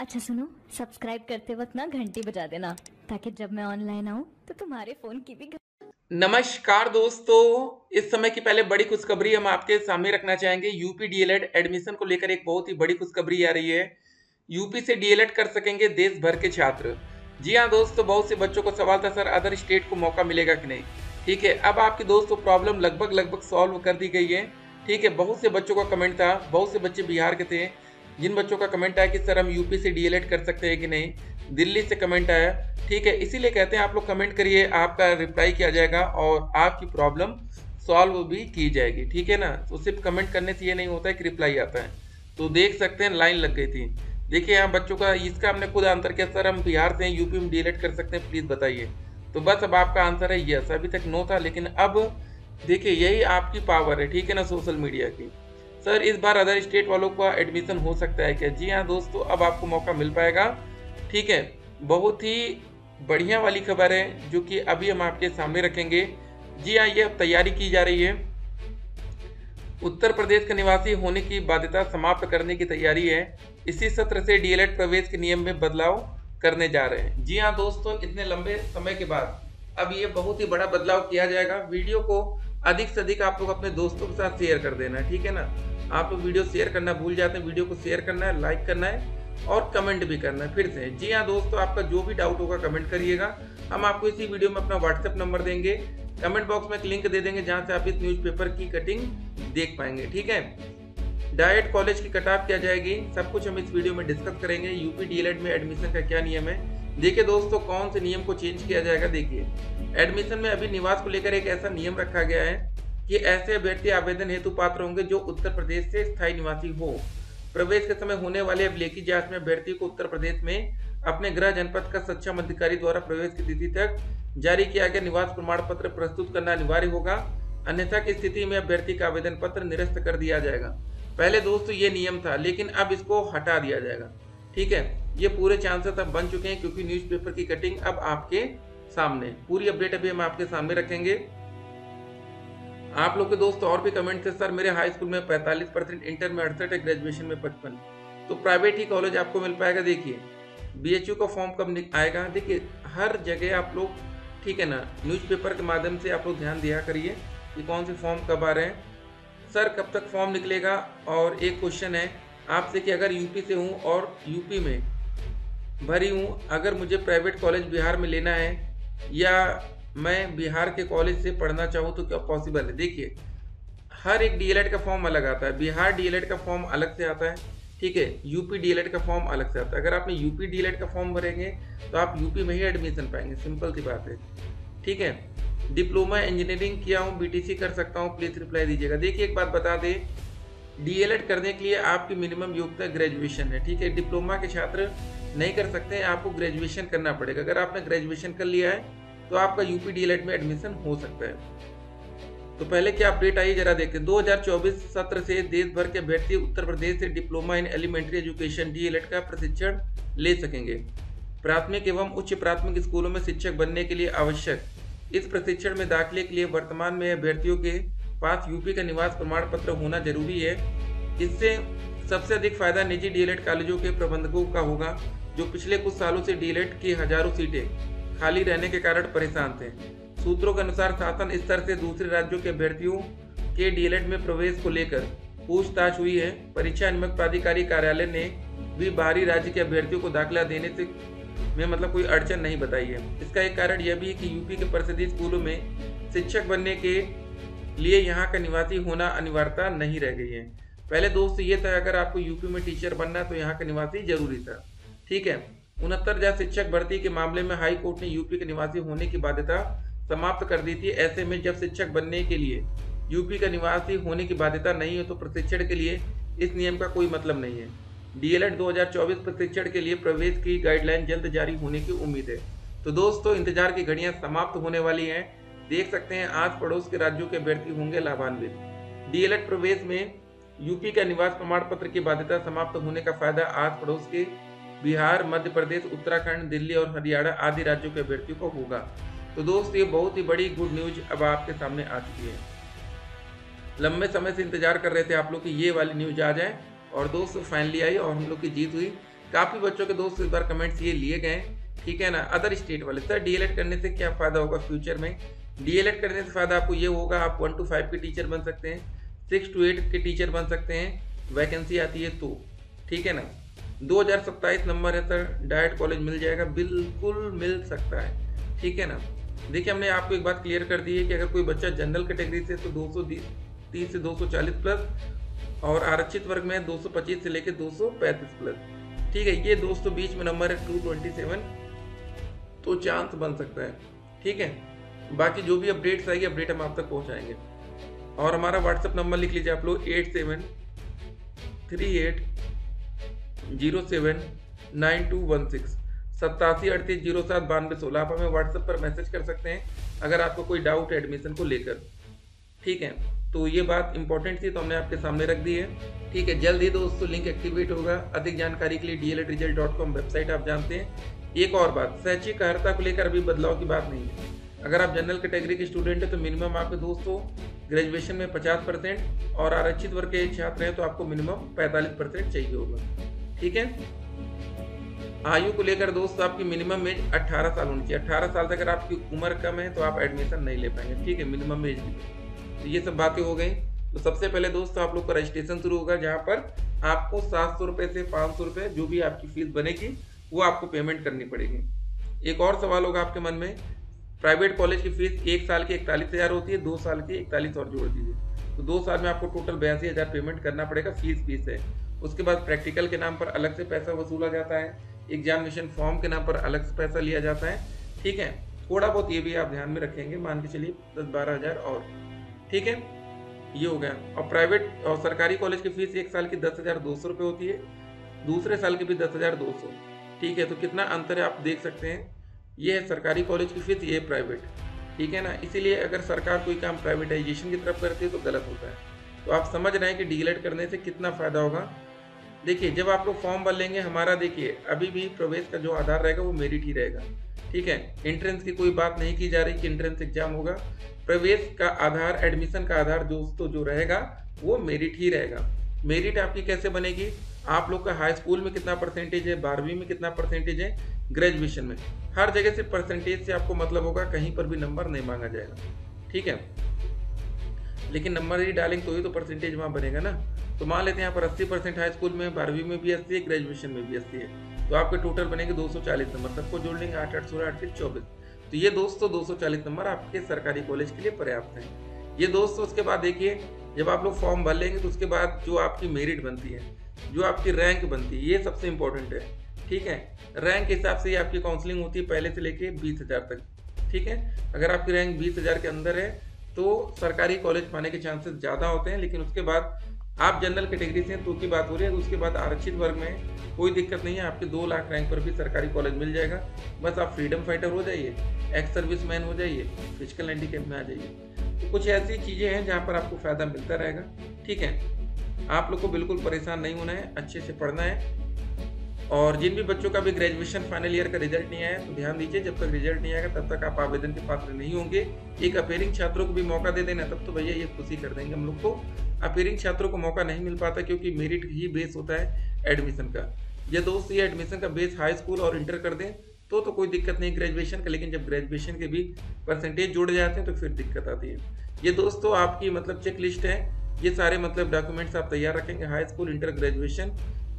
अच्छा सुनो सब्सक्राइब करते वक्त ना घंटी बजा देना, ताकि जब मैं ऑनलाइन आऊँ तो तुम्हारे फ़ोन की भी नमस्कार दोस्तों, इस समय की पहले बड़ी खुशखबरी हम आपके सामने रखना चाहेंगे। यूपी डीएलएड एडमिशन को लेकर एक बहुत ही बड़ी खुशखबरी आ रही है। यूपी से डीएलएड कर सकेंगे देश भर के छात्र। जी हाँ दोस्तों, बहुत से बच्चों को सवाल था, सर अदर स्टेट को मौका मिलेगा कि नहीं? ठीक है, अब आपकी दोस्तों प्रॉब्लम लगभग लगभग सॉल्व कर दी गई है। ठीक है, बहुत से बच्चों का कमेंट था, बहुत से बच्चे बिहार के थे। जिन बच्चों का कमेंट आया कि, सर, हम यूपी से डीएलएड कर सकते हैं कि नहीं? दिल्ली से कमेंट आया। ठीक है, इसीलिए कहते हैं, आप लोग कमेंट करिए, आपका रिप्लाई किया जाएगा और आपकी प्रॉब्लम सॉल्व भी की जाएगी। ठीक है ना? तो सिर्फ़ कमेंट करने से ये नहीं होता है कि रिप्लाई आता है। तो देख सकते हैं लाइन लग गई थी। देखिए, यहाँ बच्चों का, इसका हमने खुद आंसर किया, सर, हम बिहार से यूपी में डीएलएड कर सकते हैं प्लीज़ बताइए। तो बस अब आपका आंसर है यस अभी तक नो था, लेकिन अब देखिए, यही आपकी पावर है, ठीक है ना सोशल मीडिया की। सर इस बार अदर स्टेट वालों का एडमिशन हो सकता है क्या? जी हाँ दोस्तों, अब आपको मौका मिल पाएगा। ठीक है, बहुत ही बढ़िया वाली खबर है जो कि अभी हम आपके सामने रखेंगे। जी हाँ ये अब तैयारी की जा रही है। उत्तर प्रदेश का निवासी होने की बाध्यता समाप्त करने की तैयारी है। इसी सत्र से डीएलएड प्रवेश के नियम में बदलाव करने जा रहे हैं। जी हाँ दोस्तों, इतने लंबे समय के बाद अब ये बहुत ही बड़ा बदलाव किया जाएगा। वीडियो को अधिक से अधिक आप लोग अपने दोस्तों के साथ शेयर कर देना, ठीक है ना? आप लोग वीडियो शेयर करना भूल जाते हैं, वीडियो को शेयर करना है लाइक करना है और कमेंट भी करना है। फिर से, जी हाँ दोस्तों, आपका जो भी डाउट होगा कमेंट करिएगा। हम आपको इसी वीडियो में अपना व्हाट्सएप नंबर देंगे। कमेंट बॉक्स में एक लिंक दे देंगे, जहाँ से आप इस न्यूज़पेपर की कटिंग देख पाएँगे, ठीक है? डायट कॉलेज की कटाप क्या जाएगी? सब कुछ हम इस वीडियो में डिस्कस करेंगे। यूपी डीएलएड में एडमिशन का क्या नियम है? देखिए दोस्तों, कौन से नियम को चेंज किया जाएगा? देखिए एडमिशन में अभी निवास को लेकर एक ऐसा नियम रखा गया है कि ऐसे अभ्यर्थी आवेदन हेतु पात्र होंगे जो उत्तर प्रदेश से स्थायी निवासी हो। प्रवेश के समय होने वाले अभिलेखी जाँच में अभ्यर्थी को उत्तर प्रदेश में अपने गृह जनपद का सक्षम अधिकारी द्वारा प्रवेश की तिथि तक जारी किया गया निवास प्रमाण पत्र प्रस्तुत करना अनिवार्य होगा। अन्यथा की स्थिति में अभ्यर्थी का आवेदन पत्र निरस्त कर दिया जाएगा। पहले दोस्तों ये नियम था, लेकिन अब इसको हटा दिया जाएगा। ठीक है, ये पूरे चांसेस अब बन चुके हैं क्योंकि न्यूज़पेपर की कटिंग अब आपके सामने पूरी अपडेट अभी हम आपके सामने रखेंगे। आप लोग के दोस्त और भी कमेंट थे सर मेरे हाई स्कूल में 45 परसेंट इंटर में अड़सठ है ग्रेजुएशन में पचपन। तो प्राइवेट ही कॉलेज आपको मिल पाएगा, देखिए। बीएचयू का फॉर्म कब आएगा? देखिए, हर जगह आप लोग, ठीक है ना? न्यूज़पेपर के माध्यम से आप लोग ध्यान दिया करिए कि कौन से फॉर्म कब आ रहे हैं। सर कब तक फॉर्म निकलेगा? और एक क्वेश्चन है, आपसे कि अगर यूपी से हूँ और यूपी में भरी हूँ, अगर मुझे प्राइवेट कॉलेज बिहार में लेना है या मैं बिहार के कॉलेज से पढ़ना चाहूँ तो क्या पॉसिबल है? देखिए, हर एक डीएलएड का फॉर्म अलग आता है। बिहार डीएलएड का फॉर्म अलग से आता है, ठीक है? यूपी डीएलएड का फॉर्म अलग से आता है। अगर आपने यूपी डीएलएड का फॉर्म भरेंगे तो आप यूपी में ही एडमिशन पाएँगे। सिंपल सी बात है। ठीक है? डिप्लोमा इंजीनियरिंग किया हूँ बीटीसी कर सकता हूँ प्लीज़ रिप्लाई दीजिएगा। देखिए, एक बात बता दें डीएलएड करने के लिए आपकी मिनिमम योग्यता ग्रेजुएशन है, ठीक है? डिप्लोमा के छात्र नहीं कर सकते हैं, आपको ग्रेजुएशन करना पड़ेगा। अगर आपने ग्रेजुएशन कर लिया है तो आपका यूपी डीएलएड में एडमिशन हो सकता है। तो पहले क्या अपडेट आई, जरा देखते हैं 2024 सत्र से देश भर के अभ्यर्थी उत्तर प्रदेश से diploma in elementary education DElEd का प्रशिक्षण ले सकेंगे। प्राथमिक एवं उच्च प्राथमिक स्कूलों में शिक्षक बनने के लिए आवश्यक। इस प्रशिक्षण में दाखिले के लिए वर्तमान में अभ्यर्थियों के पास यूपी का निवास प्रमाण पत्र होना ज़रूरी है। इससे सबसे अधिक फ़ायदा निजी डीएलएड कॉलेजों के प्रबंधकों का होगा, जो पिछले कुछ सालों से डीएलएड की हज़ारों सीटें खाली रहने के कारण परेशान थे। सूत्रों के अनुसार शासन स्तर से दूसरे राज्यों के अभ्यर्थियों के डीएलएड में प्रवेश को लेकर पूछताछ हुई है। परीक्षा नियमक प्राधिकारी कार्यालय ने भी बाहरी राज्य के अभ्यर्थियों को दाखिला देने से में मतलब कोई अड़चन नहीं बताई है। इसका एक कारण यह भी है कि यूपी के परिषदीय स्कूलों में शिक्षक बनने के लिए यहाँ का निवासी होना अनिवार्यता नहीं रह गई है। पहले दोस्त ये था, अगर आपको यूपी में टीचर बनना तो यहाँ का निवासी ज़रूरी था। ठीक है। उनहत्तर हज़ार शिक्षक भर्ती के मामले में हाई कोर्ट ने यूपी के निवासी होने की बाध्यता समाप्त कर दी थी। ऐसे में जब शिक्षक बनने के लिए यूपी का निवासी होने की बाध्यता नहीं हो तो प्रशिक्षण के लिए इस नियम का कोई मतलब नहीं है। डीएलएड 2024 प्रशिक्षण के लिए प्रवेश की गाइडलाइन जल्द जारी होने की उम्मीद है। तो दोस्तों, इंतज़ार की घड़ियाँ समाप्त होने वाली हैं। देख सकते हैं आज पड़ोस के राज्यों के अभ्यर्थी होंगे लाभान्वित। डीएलएड प्रवेश में यूपी का निवास प्रमाण पत्र की बाध्यता समाप्त होने का फ़ायदा आज पड़ोस के बिहार, मध्य प्रदेश, उत्तराखंड, दिल्ली और हरियाणा आदि राज्यों के अभ्यर्थियों को होगा। तो दोस्त, ये बहुत ही बड़ी गुड न्यूज़ अब आपके सामने आ चुकी है। लंबे समय से इंतज़ार कर रहे थे आप लोग की ये वाली न्यूज़ आ जाए और दोस्त फाइनली आई और हम लोग की जीत हुई। काफ़ी बच्चों के दोस्त इस बार कमेंट्स ये लिए गए ठीक है ना? अदर स्टेट वाले। सर डी करने से क्या फ़ायदा होगा फ्यूचर में? डी करने से फ़ायदा आपको ये होगा, आप वन टू फाइव के टीचर बन सकते हैं। सिक्स टू एट के टीचर बन सकते हैं। वैकेंसी आती है तो। ठीक है ना? दो हज़ार सत्ताईस नंबर है सर डायट कॉलेज मिल जाएगा, बिल्कुल मिल सकता है। ठीक है ना? देखिए, हमने आपको एक बात क्लियर कर दी है कि अगर कोई बच्चा जनरल कैटेगरी से तो दो सौ तीस से 240 प्लस और आरक्षित वर्ग में 225 से लेकर 235 प्लस ठीक है, ये दोस्तों बीच में नंबर है 227 तो चांस बन सकता है। ठीक है? बाकी जो भी अपडेट्स आएगी अपडेट हम आप तक पहुंचाएँगे। और हमारा व्हाट्सएप नंबर लिख लीजिए आप लोग eight seven three eight zero seven nine two one six. सत्तासी अड़तीस ज़ीरो सात बानवे सोलह। आप हमें व्हाट्सएप पर मैसेज कर सकते हैं, अगर आपको कोई डाउट है एडमिशन को लेकर। ठीक है? तो ये बात इंपॉर्टेंट थी तो हमने आपके सामने रख दी है। ठीक है, जल्द ही दोस्तों लिंक एक्टिवेट होगा। अधिक जानकारी के लिए डी कॉम वेबसाइट आप जानते हैं। एक और बात, शैक्षिक अर्हता को लेकर अभी बदलाव की बात नहीं है। अगर आप जनरल कैटेगरी के स्टूडेंट हैं तो मिनिमम आपके दोस्तों ग्रेजुएशन में 50 परसेंट और आरक्षित वर्ग के छात्र हैं तो आपको मिनिमम 45 परसेंट चाहिए होगा। ठीक है? आयु को लेकर दोस्त आपकी मिनिमम एज 18 साल होनी चाहिए। 18 साल से अगर आपकी उम्र कम है तो आप एडमिशन नहीं ले पाएँगे। ठीक है मिनिमम एज तो ये सब बातें हो गई। तो सबसे पहले दोस्तों, आप लोग का रजिस्ट्रेशन शुरू होगा, जहाँ पर आपको सात सौ रुपये से पाँच सौ रुपये जो भी आपकी फ़ीस बनेगी, वो आपको पेमेंट करनी पड़ेगी। एक और सवाल होगा आपके मन में। प्राइवेट कॉलेज की फ़ीस एक साल की इकतालीस हज़ार होती है, दो साल की इकतालीस और जोड़ दीजिए। तो दो साल में आपको टोटल बयासी हज़ार पेमेंट करना पड़ेगा फ़ीस फ़ीस है। उसके बाद प्रैक्टिकल के नाम पर अलग से पैसा वसूला जाता है एग्जामिनेशन फॉर्म के नाम पर अलग से पैसा लिया जाता है, ठीक है? थोड़ा बहुत ये भी आप ध्यान में रखेंगे, मान के चलिए दस बारह हज़ार और, ठीक है? ये हो गया। और प्राइवेट और सरकारी कॉलेज की फ़ीस एक साल की दस हज़ार दो सौ रुपये होती है, दूसरे साल की भी दस हज़ार दो सौ, ठीक है? तो कितना अंतर है आप देख सकते हैं। ये है सरकारी कॉलेज की फ़ीस ये प्राइवेट ठीक है ना? इसीलिए अगर सरकार कोई काम प्राइवेटाइजेशन की तरफ़ करती है तो गलत होता है। तो आप समझ रहे हैं कि डीलेट करने से कितना फ़ायदा होगा? देखिए, जब आप लोग फॉर्म भर लेंगे, हमारा देखिए, अभी भी प्रवेश का जो आधार रहेगा, वो मेरिट ही रहेगा। ठीक है? एंट्रेंस की कोई बात नहीं की जा रही कि एंट्रेंस एग्ज़ाम होगा। प्रवेश का आधार एडमिशन का आधार दोस्तों, जो रहेगा, वो मेरिट ही रहेगा। मेरिट आपकी कैसे बनेगी? आप लोग का हाई स्कूल में कितना परसेंटेज है, बारहवीं में कितना परसेंटेज है ग्रेजुएशन में। हर जगह से परसेंटेज से आपको मतलब होगा, कहीं पर भी नंबर नहीं मांगा जाएगा। ठीक है? लेकिन नंबर ही डालेंगे तो ही तो परसेंटेज वहाँ बनेगा ना। तो मान लेते हैं यहाँ पर 80 परसेंट हाई स्कूल में, बारहवीं में भी अस्सी है ग्रेजुएशन में भी अस्सी है। तो आपके टोटल बनेंगे 240 नंबर। सबको जोड़ लेंगे, आठ आठ, सोलह आठ चौबीस। तो ये दोस्तों 240 नंबर आपके सरकारी कॉलेज के लिए पर्याप्त हैं। ये दोस्तों, उसके बाद देखिए, जब आप लोग फॉर्म भर लेंगे तो उसके बाद जो आपकी मेरिट बनती है, जो आपकी रैंक बनती है, ये सबसे इंपॉर्टेंट है। ठीक है? रैंक के हिसाब से ये आपकी काउंसलिंग होती है पहले से लेके बीस हज़ार तक। ठीक है? अगर आपकी रैंक बीस हज़ार के अंदर है तो सरकारी कॉलेज पाने के चांसेस ज़्यादा होते हैं, लेकिन उसके बाद आप जनरल कैटेगरी से तो की बात हो रही है तो उसके बाद आरक्षित वर्ग में कोई दिक्कत नहीं है, आपके दो लाख रैंक पर भी सरकारी कॉलेज मिल जाएगा। बस आप फ्रीडम फाइटर हो जाइए एक्स सर्विस मैन हो जाइए फ़िज़िकल हैंडीकेप में आ जाइए। तो कुछ ऐसी चीज़ें हैं जहाँ पर आपको फ़ायदा मिलता रहेगा। ठीक है, आप लोग को बिल्कुल परेशान नहीं होना है, अच्छे से पढ़ना है। और जिन भी बच्चों का भी ग्रेजुएशन फाइनल ईयर का रिज़ल्ट नहीं आया तो ध्यान दीजिए, जब तक रिज़ल्ट नहीं आएगा, तब तक आप आवेदन के पात्र नहीं होंगे। एक अपेयरिंग छात्रों को भी मौका दे देना, तब तो भैया ये खुशी कर देंगे हम लोग को। अपेयरिंग छात्रों को मौका नहीं मिल पाता क्योंकि मेरिट ही बेस होता है एडमिशन का। ये दोस्त, ये एडमिशन का बेस हाई स्कूल और इंटर कर दें तो तो कोई दिक्कत नहीं ग्रेजुएशन का, लेकिन जब ग्रेजुएशन के भी परसेंटेज जुड़ जाते हैं तो फिर दिक्कत आती है। ये दोस्तों, आपकी मतलब चेक लिस्ट है। ये सारे मतलब डॉक्यूमेंट्स आप तैयार रखेंगे high school inter graduation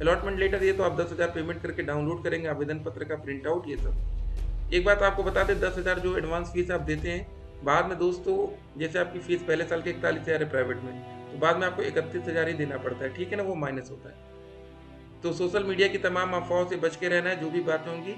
allotment letter ये तो आप दस हज़ार पेमेंट करके डाउनलोड करेंगे, आवेदन पत्र का प्रिंट आउट ये सब। एक बात आपको बता दें दस हज़ार जो एडवांस फ़ीस आप देते हैं, बाद में दोस्तों, जैसे आपकी फ़ीस पहले साल के इकतालीस हज़ार है प्राइवेट में तो बाद में आपको इकतीस हज़ार ही देना पड़ता है, ठीक है ना, वो माइनस होता है। तो सोशल मीडिया की तमाम अफवाहों से बच के रहना है, जो भी बातें होंगी,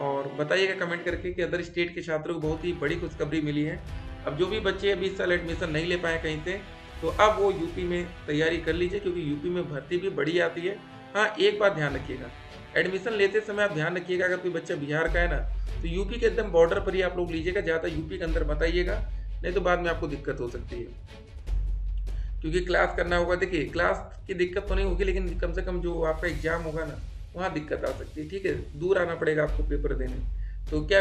और बताइएगा कमेंट करके कि अदर स्टेट के छात्रों को बहुत ही बड़ी खुशखबरी मिली है। अब जो भी बच्चे बीस साल एडमिशन नहीं ले पाए कहीं से तो अब वो यूपी में तैयारी कर लीजिए, क्योंकि यूपी में भर्ती भी बड़ी आती है हाँ एक बात ध्यान रखिएगा। एडमिशन लेते समय आप ध्यान रखिएगा, अगर कोई बच्चा बिहार का है ना तो यूपी के एकदम बॉर्डर पर ही आप लोग लीजिएगा, ज़्यादा यूपी के अंदर बताइएगा नहीं तो बाद में आपको दिक्कत हो सकती है। क्योंकि क्लास करना होगा, देखिए क्लास की दिक्कत तो नहीं होगी, लेकिन कम से कम जो आपका एग्ज़ाम होगा ना, वहाँ दिक्कत आ सकती है, ठीक है? दूर आना पड़ेगा आपको पेपर देने। तो क्या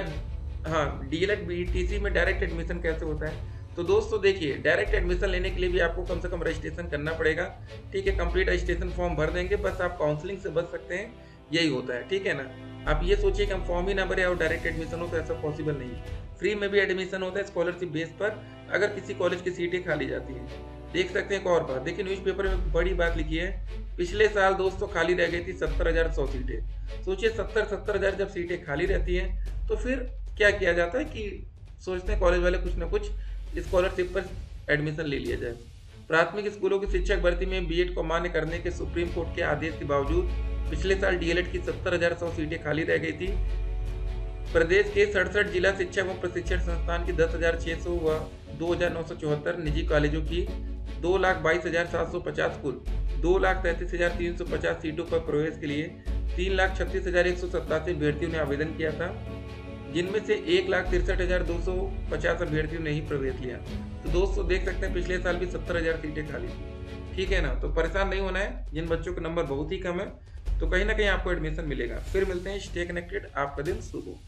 हाँ D El Ed B T C में डायरेक्ट एडमिशन कैसे होता है? तो दोस्तों देखिए डायरेक्ट एडमिशन लेने के लिए भी आपको कम से कम रजिस्ट्रेशन करना पड़ेगा। ठीक है कंप्लीट रजिस्ट्रेशन फॉर्म भर देंगे, बस आप काउंसलिंग से बच सकते हैं, यही होता है। ठीक है ना? आप ये सोचिए कि हम फॉर्म ही ना भरे और डायरेक्ट एडमिशन हो तो ऐसा पॉसिबल नहीं फ्री में भी एडमिशन होता है स्कॉलरशिप बेस पर, अगर किसी कॉलेज की सीटें खाली जाती हैं। देख सकते हैं एक और बात, देखिए न्यूज़पेपर में बड़ी बात लिखी है, पिछले साल दोस्तों खाली रह गई थी सत्तर हज़ार सौ सीटें। सोचिए सत्तर सत्तर हज़ार जब सीटें खाली रहती हैं तो फिर क्या किया जाता है कि सोचते हैं कॉलेज वाले कुछ ना कुछ स्कॉलरशिप पर एडमिशन ले लिया जाए। प्राथमिक स्कूलों की शिक्षक भर्ती में बीएड को मान्य करने के सुप्रीम कोर्ट के आदेश के बावजूद पिछले साल डीएलएड की सत्तर सीटें खाली रह गई थी। प्रदेश के सड़सठ जिला शिक्षा एवं प्रशिक्षण संस्थान की दस हज़ार छह सौ व दो हज़ार नौ सौ चौहत्तर निजी कॉलेजों की दो लाख बाईस हज़ार सात सौ पचास कुल दो लाख तैंतीस हज़ार तीन सौ पचास सीटों पर प्रवेश के लिए तीन लाख छत्तीस हज़ार एक सौ सत्तासी अभ्यर्थियों ने आवेदन किया था। जिनमें से एक लाख तिरसठ हज़ार दो सौ पचास अभ्यर्थियों ने ही प्रवेश लिया। तो दोस्तों, देख सकते हैं, पिछले साल भी सत्तर हज़ार सीटें खाली थी। ठीक है ना? तो परेशान नहीं होना है। जिन बच्चों का नंबर बहुत ही कम है तो कहीं ना कहीं आपको एडमिशन मिलेगा। फिर मिलते हैं स्टे कनेक्टेड आपका दिन शुभ हो।